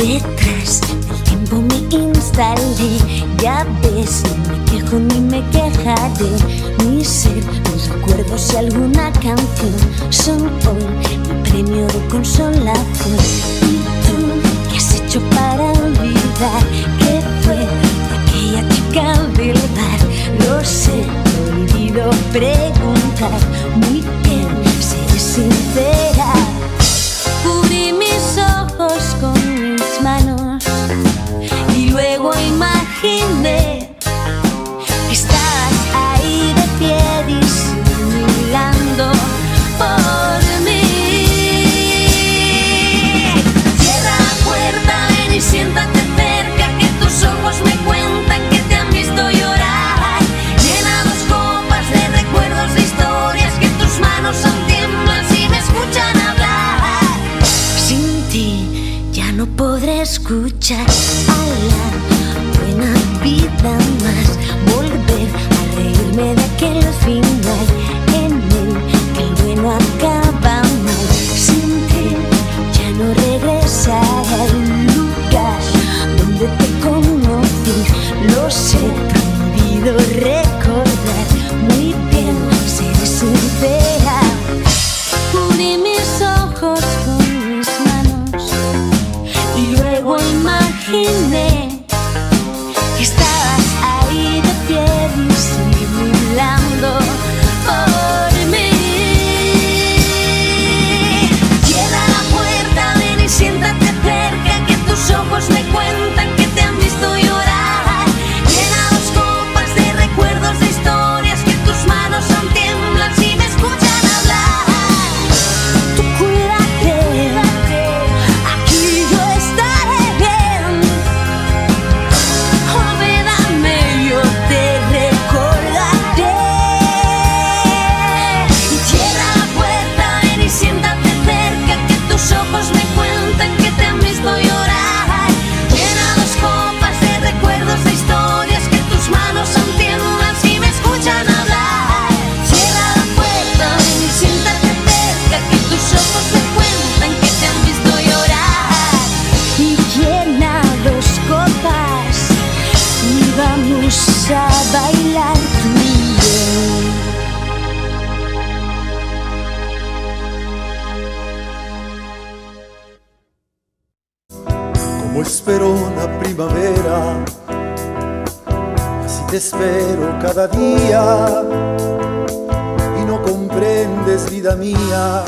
detrás del tiempo me instalé. Ya ves, no me quejo ni me quejaré. Mi ser, mis recuerdos y alguna canción son hoy mi premio de consolación. ¿Y tú qué has hecho para olvidar que fue aquella chica del bar? Lo sé, me he olvido preguntar. Muy bien, seré sincero podré escuchar a la buena vida. como espero la primavera. Así te espero cada día y no comprendes vida mía.